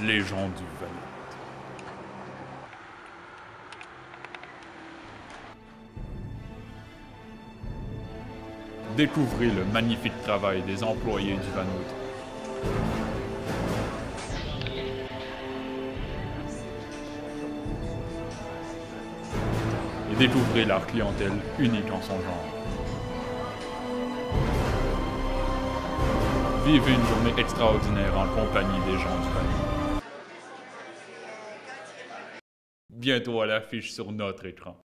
les gens du Vanout. Découvrez le magnifique travail des employés du Vanout. Et découvrez leur clientèle unique en son genre. Vivez une journée extraordinaire en compagnie des gens du Vanout. Bientôt à l'affiche sur notre écran.